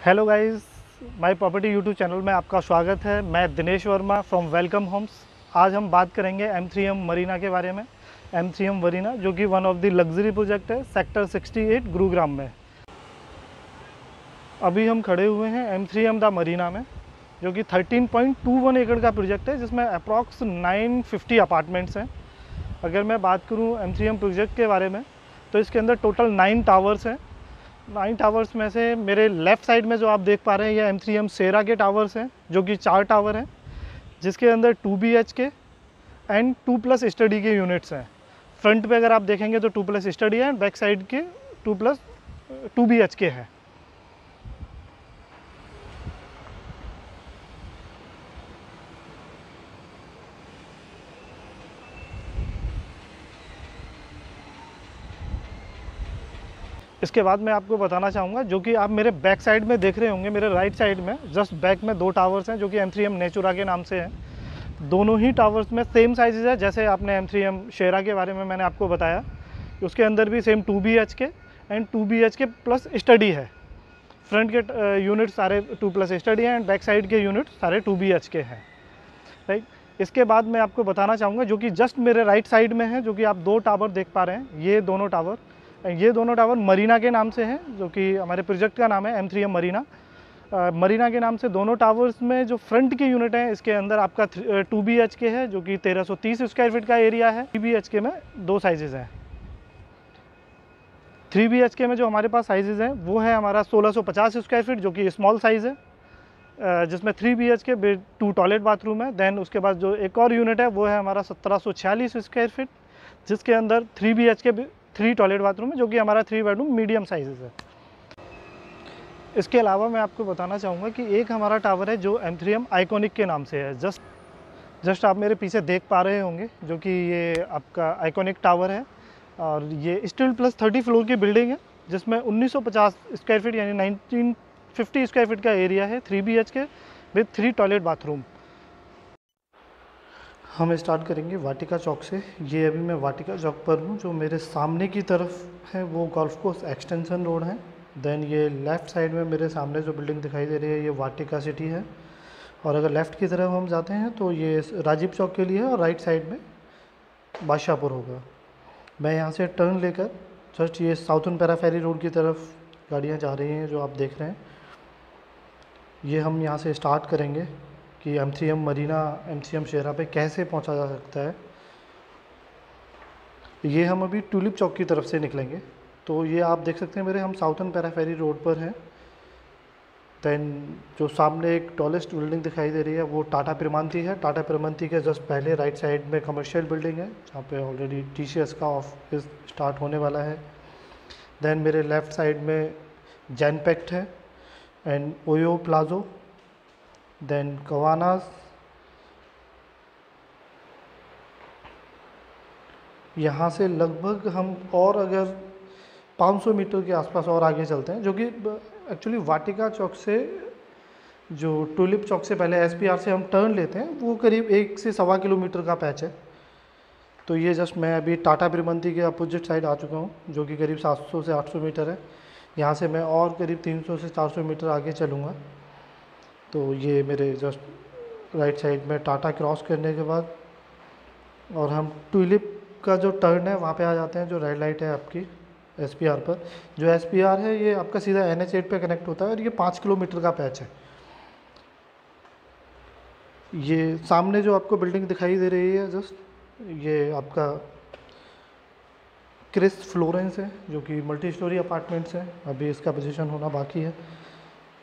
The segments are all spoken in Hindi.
Hello guys my property YouTube channel में आपका स्वागत है। मैं Dinesh Verma from welcome homes आज हम बात करेंगे एम थ्री एम मरीना के बारे में। एम थ्री एम मरीना, जो कि one of the luxury project है सेक्टर 68 गुरुग्राम में। अभी हम खड़े हुए हैं M three M the Marina में, जो कि 13.21 एकड़ का प्रोजेक्ट है, जिसमें अप्रॉक्स 950 अपार्टमेंट्स हैं। अगर मैं बात करूँ एम थ्री एम प्रोजेक्ट के बारे में तो इसके अंदर टोटल नाइन टावर्स हैं। नाइन टावर्स में से मेरे लेफ़्ट साइड में जो आप देख पा रहे हैं, ये एम थ्री एम सेरा के टावर्स हैं, जो कि चार टावर हैं, जिसके अंदर two B H K and two plus study के यूनिट्स हैं। फ्रंट पे अगर आप देखेंगे तो टू प्लस स्टडी है बैक साइड के two plus two B H K हैं। इसके बाद मैं आपको बताना चाहूँगा, जो कि आप मेरे बैक साइड में देख रहे होंगे, मेरे राइट साइड में जस्ट बैक में दो टावर्स हैं, जो कि एम थ्री एम नेचुरा के नाम से हैं। दोनों ही टावर्स में सेम साइजेज है, जैसे आपने एम थ्री एम शेरा के बारे में मैंने आपको बताया। उसके अंदर भी same two B H K and two B H K plus study है। फ्रंट के यूनिट सारे टू प्लस स्टडी हैं एंड बैक साइड के यूनिट सारे टू बी एच के हैं। राइट इसके बाद मैं आपको बताना चाहूँगा, जो कि जस्ट मेरे राइट साइड में है, जो कि आप दो टावर देख पा रहे हैं, ये दोनों टावर ये दोनों टावर मरीना के नाम से हैं, जो कि हमारे प्रोजेक्ट का नाम है M three M Marina. Marina के नाम से दोनों टावर्स में जो फ्रंट के यूनिट हैं, इसके अंदर आपका टू बी एच के है, जो कि 1330 स्क्वायर फीट का एरिया है। थ्री बी एच के में दो साइजेज़ हैं। थ्री बी एच के में जो हमारे पास साइजेज़ हैं, वो है हमारा 1650 स्क्वायर फीट जो कि स्मॉल साइज़ है। जिसमें three B H K two toilet bathroom है। देन उसके बाद जो एक और यूनिट है, वो है हमारा सत्रह सौ छियालीस स्क्वायर फीट जिसके अंदर three B H K three toilet bathroom है, जो कि हमारा थ्री बेडरूम मीडियम साइज़ है इसके अलावा मैं आपको बताना चाहूँगा कि एक हमारा टावर है, जो एम थ्री एम आइकॉनिक के नाम से है। जस्ट जस्ट आप मेरे पीछे देख पा रहे होंगे, जो कि ये आपका आइकॉनिक टावर है, और ये स्टील प्लस थर्टी फ्लोर की बिल्डिंग है, जिसमें 1950 स्क्वायर फीट यानी 1950 स्क्वायर फीट का एरिया है three B K with three toilet bathroom हम स्टार्ट करेंगे वाटिका चौक से। ये अभी मैं वाटिका चौक पर हूँ, जो मेरे सामने की तरफ़ है, वो गोल्फ कोर्स एक्सटेंशन रोड है। देन ये लेफ़्ट साइड में मेरे सामने जो बिल्डिंग दिखाई दे रही है, ये वाटिका सिटी है। और अगर लेफ़्ट की तरफ़ हम जाते हैं तो ये राजीव चौक के लिए है और राइट साइड में बादशाहपुर होगा। मैं यहाँ से टर्न लेकर जस्ट ये साउथन पैराफेरी रोड की तरफ़ गाड़ियाँ जा रही हैं, जो आप देख रहे हैं। ये हम यहाँ से स्टार्ट करेंगे। कि M C M Marina M C M Sierra पे कैसे पहुँचा जा सकता है? ये हम अभी टूलिप चौक की तरफ़ से निकलेंगे। तो ये आप देख सकते हैं मेरे, हम साउथन पैराफेरी रोड पर हैं। देन जो सामने एक टॉलेस्ट बिल्डिंग दिखाई दे रही है, वो टाटा प्रमांती है। टाटा प्रमांती के जस्ट पहले राइट साइड में कमर्शियल बिल्डिंग है, जहाँ पे ऑलरेडी टी सी एस का ऑफ़िस स्टार्ट होने वाला है। देन मेरे लेफ़्ट साइड में जैन पैक्ट है एंड ओयो प्लाजो then कवानास यहाँ से लगभग हम और अगर 500 मीटर के आसपास और आगे चलते हैं, जो कि एक्चुअली वाटिका चौक से, जो टूलिप चौक से पहले एसपीआर से हम टर्न लेते हैं, वो करीब एक से सवा किलोमीटर का पैच है। तो ये जस्ट मैं अभी टाटा ब्रिमंती के अपोजिट साइड आ चुका हूँ, जो कि करीब 700 से 800 मीटर है। यहाँ से मैं और करीब 300 से 400 मीटर आगे चलूँगा। तो ये मेरे जस्ट राइट साइड में टाटा क्रॉस करने के बाद और हम ट्यूलिप का जो टर्न है, वहाँ पे आ जाते हैं, जो रेड लाइट है आपकी एसपीआर पर। जो एसपीआर है, ये आपका सीधा एन एच पे कनेक्ट होता है और ये पाँच किलोमीटर का पैच है। ये सामने जो आपको बिल्डिंग दिखाई दे रही है जस्ट, ये आपका क्रिस फ्लोरेंस है, जो कि मल्टी स्टोरी अपार्टमेंट्स हैं। अभी इसका पोजीशन होना बाकी है।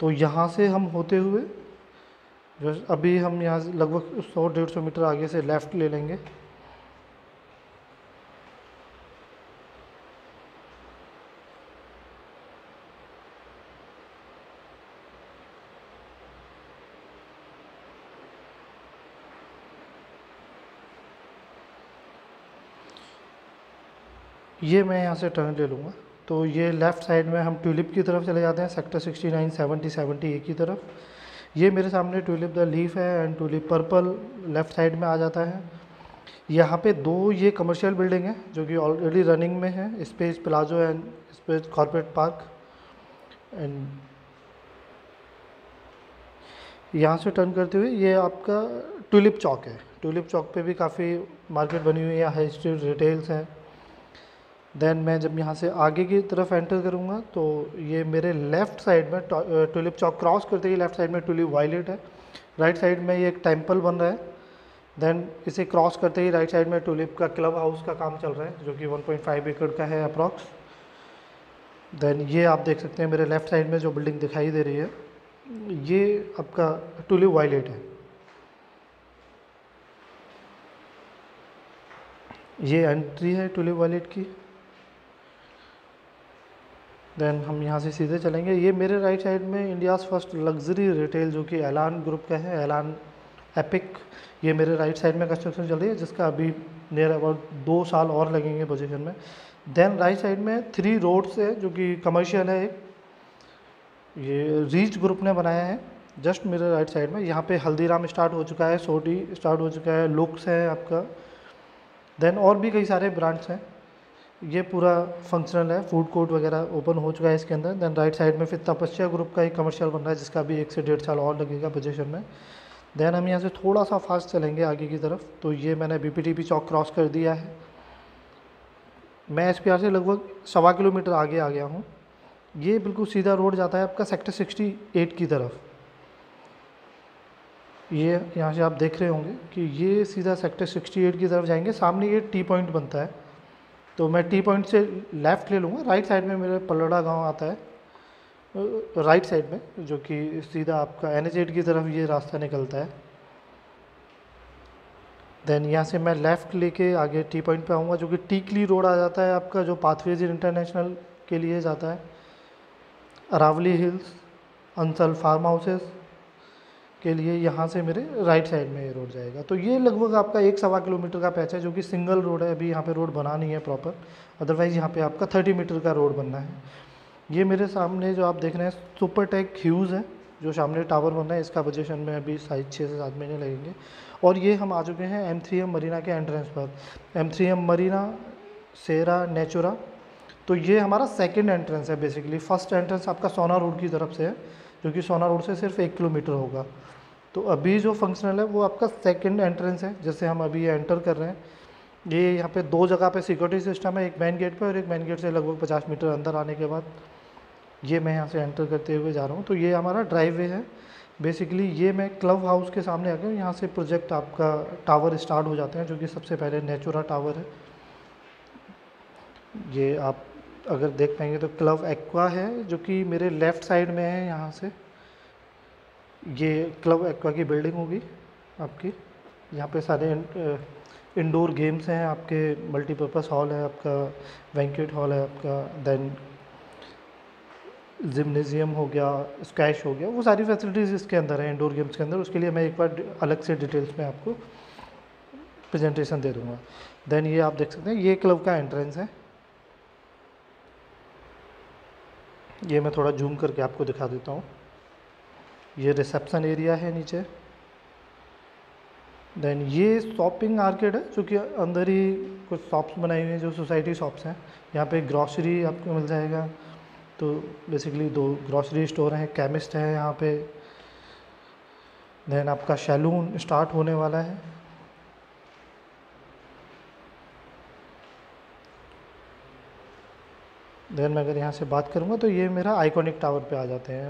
तो यहाँ से हम होते हुए जो अभी हम यहाँ से लगभग सौ डेढ़ सौ मीटर आगे से लेफ़्ट ले लेंगे। ये मैं यहाँ से टर्न ले लूँगा। तो ये लेफ़्ट साइड में हम ट्यूलिप की तरफ़ चले जाते हैं सेक्टर 69, 70, 70 ए की तरफ़। ये मेरे सामने ट्यूलिप द लीफ है and tulip purple left side में आ जाता है। यहाँ पे दो ये कमर्शियल बिल्डिंग है जो कि ऑलरेडी रनिंग में है Spaze plaza and Spaze corporate park and यहाँ से टर्न करते हुए ये आपका टूलिप चौक है। ट्यूलिप चौक पे भी काफ़ी मार्केट बनी हुई है हाई स्ट्रीट रिटेल्स हैं। देन मैं जब यहाँ से आगे की तरफ़ एंटर करूँगा तो ये मेरे लेफ़्ट साइड में टूलिप चौक क्रॉस करते ही लेफ़्ट साइड में टूलिप वायलेट है। राइट साइड में ये एक टेंपल बन रहा है। देन इसे क्रॉस करते ही राइट साइड में टूलिप का क्लब हाउस का काम चल रहा है, जो कि 1.5 एकड़ का है अप्रॉक्स देन ये आप देख सकते हैं मेरे लेफ़्ट साइड में जो बिल्डिंग दिखाई दे रही है, ये आपका टूलिप वायलेट है। ये एंट्री है टूलिप वायलेट की। देन हम यहाँ से सीधे चलेंगे। ये मेरे राइट साइड में इंडियाज़ फ़र्स्ट लग्जरी रिटेल जो कि एलान ग्रुप का है एलान एपिक ये मेरे राइट साइड में कंस्ट्रक्शन चल रही है, जिसका अभी नियर अबाउट दो साल और लगेंगे पोजीशन में। देन राइट साइड में थ्री रोड्स है, जो कि कमर्शियल है एक। ये रीच ग्रुप ने बनाया है जस्ट मेरे राइट साइड में। यहाँ पे हल्दीराम स्टार्ट हो चुका है सोडी स्टार्ट हो चुका है लुक्स है आपका। देन और भी कई सारे ब्रांड्स हैं। ये पूरा फंक्शनल है फ़ूड कोर्ट वगैरह ओपन हो चुका है इसके अंदर देन राइट साइड में फिर तपस्या ग्रुप का एक कमर्शियल बन रहा है, जिसका भी एक से डेढ़ साल और लगेगा पोजीशन में। देन हम यहाँ से थोड़ा सा फास्ट चलेंगे आगे की तरफ़ तो ये मैंने बी पी चौक क्रॉस कर दिया है। मैं एस से लगभग सवा किलोमीटर आगे आ गया हूँ। ये बिल्कुल सीधा रोड जाता है आपका सेक्टर सिक्सटी एट की तरफ़। ये यहाँ से आप देख रहे होंगे कि ये सीधा सेक्टर सिक्सटी एट की तरफ़ जाएँगे, सामने ये टी पॉइंट बनता है। तो मैं टी पॉइंट से लेफ़्ट ले लूँगा। राइट साइड में मेरे पलड़ा गाँव आता है। राइट साइड में, जो कि सीधा आपका एन की तरफ़ ये रास्ता निकलता है। देन यहाँ से मैं लेफ़्ट लेके आगे टी पॉइंट पे आऊँगा, जो कि टीकली रोड आ जाता है आपका, जो पाथवेज इंटरनेशनल के लिए जाता है। Aravali hills Ansal farm houses के लिए यहाँ से मेरे राइट साइड में ये रोड जाएगा। तो ये लगभग आपका एक सवा किलोमीटर का पैच है, जो कि सिंगल रोड है। अभी यहाँ पे रोड बना नहीं है प्रॉपर अदरवाइज़ यहाँ पे आपका थर्टी मीटर का रोड बनना है। ये मेरे सामने जो आप देख रहे हैं सुपर टेक ह्यूज़ है, जो सामने टावर बन है। इसका पोजीशन में अभी साइज़ छः से सात महीने लगेंगे। और ये हम आ चुके हैं एम थ्री एम मरीना के एंट्रेंस पर। एम थ्री एम मरीना सेरा नेचुरा तो ये हमारा सेकेंड एंट्रेंस है बेसिकली फ़र्स्ट एंट्रेंस आपका सोना रोड की तरफ़ से है, जो कि सोना रोड से सिर्फ़ एक किलोमीटर होगा। तो अभी जो फंक्शनल है, वो आपका सेकेंड एंट्रेंस है, जैसे हम अभी एंटर कर रहे हैं। ये यहाँ पे दो जगह पे सिक्योरिटी सिस्टम है, एक मेन गेट पे और एक मेन गेट से लगभग पचास मीटर अंदर आने के बाद। ये मैं यहाँ से एंटर करते हुए जा रहा हूँ। तो ये हमारा ड्राइव वे है। बेसिकली ये मैं क्लब हाउस के सामने आ गया यहाँ से प्रोजेक्ट आपका टावर स्टार्ट हो जाते हैं, जो कि सबसे पहले नेचुरा टावर है। ये आप अगर देख पाएँगे तो क्लब एक्वा है, जो कि मेरे लेफ़्ट साइड में है यहाँ से। ये क्लब एक्वा की बिल्डिंग होगी आपकी। यहाँ पे सारे इंडोर गेम्स हैं, आपके मल्टीपर्पज़ हॉल है, आपका वेंकेट हॉल है, आपका देन जिमनेजियम हो गया स्कैश हो गया, वो सारी फैसिलिटीज़ इसके अंदर है इंडोर गेम्स के अंदर। उसके लिए मैं एक बार अलग से डिटेल्स में आपको प्रेजेंटेशन दे दूँगा। देन ये आप देख सकते हैं, ये क्लब का एंट्रेंस है। ये मैं थोड़ा जूम करके आपको दिखा देता हूँ। ये रिसेप्शन एरिया है नीचे। देन ये शॉपिंग मार्केट है, जो कि अंदर ही कुछ शॉप्स बनाई हुई हैं, जो सोसाइटी शॉप्स हैं। यहाँ पे ग्रॉसरी आपको मिल जाएगा। तो बेसिकली दो ग्रॉसरी स्टोर हैं केमिस्ट है यहाँ पे। देन आपका सैलून स्टार्ट होने वाला है। देन मैं अगर यहाँ से बात करूँगा तो ये मेरा आइकॉनिक टावर पे आ जाते हैं।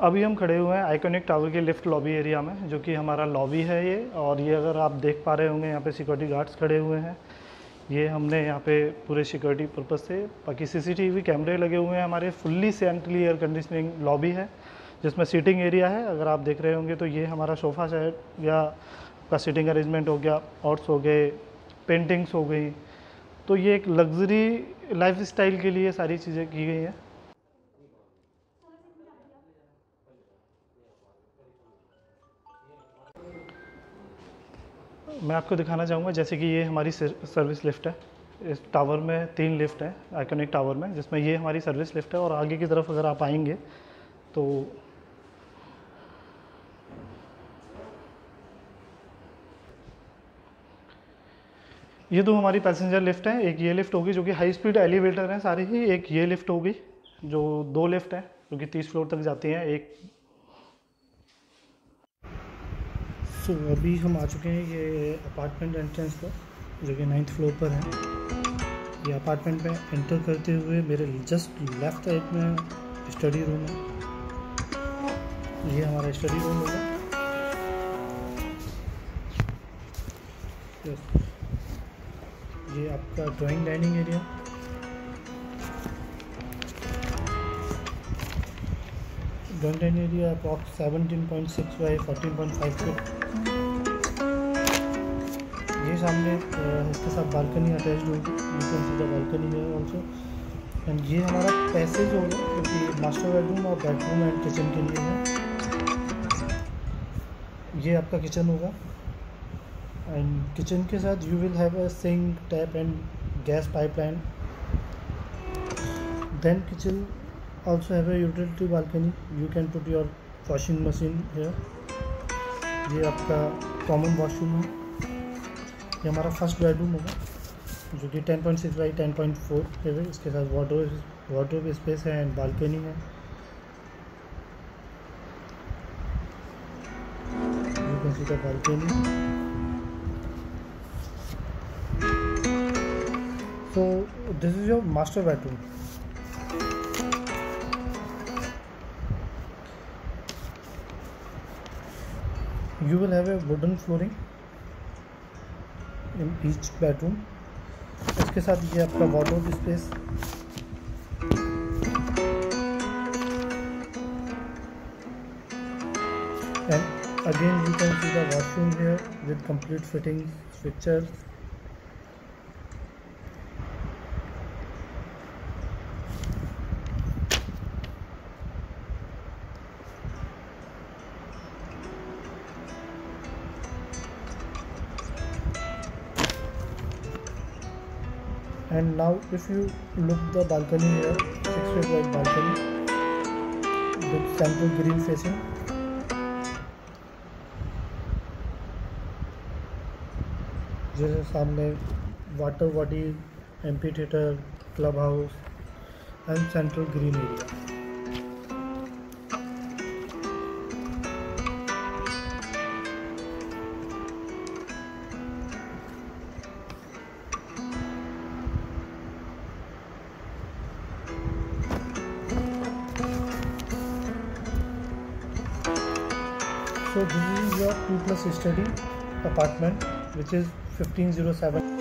अभी हम खड़े हुए हैं आइकॉनिक टावर के लिफ्ट लॉबी एरिया में, जो कि हमारा लॉबी है ये, और ये अगर आप देख पा रहे होंगे, यहाँ पे सिक्योरिटी गार्ड्स खड़े हुए हैं। ये हमने यहाँ पे पूरे सिक्योरिटी पर्पज़ से, बाकी सीसीटीवी कैमरे लगे हुए हैं हमारे fully centrally air conditioning lobby है, जिसमें सीटिंग एरिया है। अगर आप देख रहे होंगे तो ये हमारा सोफ़ा सेट या का सीटिंग अरेंजमेंट हो गया आउट्स हो गए पेंटिंग्स हो गई। तो ये एक लग्जरी लाइफ स्टाइल के लिए सारी चीज़ें की गई हैं। मैं आपको दिखाना चाहूँगा, जैसे कि ये हमारी सर्विस लिफ्ट है। इस टावर में तीन लिफ्ट है आइकॉनिक टावर में, जिसमें ये हमारी सर्विस लिफ्ट है और आगे की तरफ़ अगर आप आएँगे तो ये दो हमारी पैसेंजर लिफ्ट है एक ये लिफ्ट होगी जो कि हाई स्पीड एलिवेटर है सारी ही एक ये लिफ्ट होगी जो दो लिफ्ट है जो कि तीस फ्लोर तक जाती हैं एक। सो so, अभी हम आ चुके हैं ये अपार्टमेंट एंट्रेंस पर जो कि नाइन्थ फ्लोर पर है। ये अपार्टमेंट में एंटर करते हुए मेरे जस्ट लेफ़्ट साइड में स्टडी रूम है। ये हमारा स्टडी रूम होगा। ये आपका drawing dining area drawing dining area approx seventeen point six by fourteen point five feet ये सामने इसके साथ बालकनी अटैच होगी बालकनी है ऑल्सो एंड ये हमारा पैसेज होगा क्योंकि मास्टर बेडरूम और बेडरूम एंड किचन के लिए है। ये आपका किचन होगा। एंड किचन के साथ you will have a sink tap and gas pipeline then kitchen also have a utility balcony. You can put your machine here. ये आपका कॉमन वॉशरूम है। ये हमारा फ़र्स्ट बेडरूम होगा, जो कि 10.6 point six by ten point four है। इसके साथ वाटर वाटर स्पेस है एंड बालकनी है। Balcony तो this is your master bedroom you will have a wooden flooring in each bedroom इसके साथ ये आपका water space and again you can see the washroom here with complete fitting pictures and now if you look the balcony here six feet wide balcony with central green facing जैसे सामने water body amphitheatre club house and central green area master's study apartment which is 1507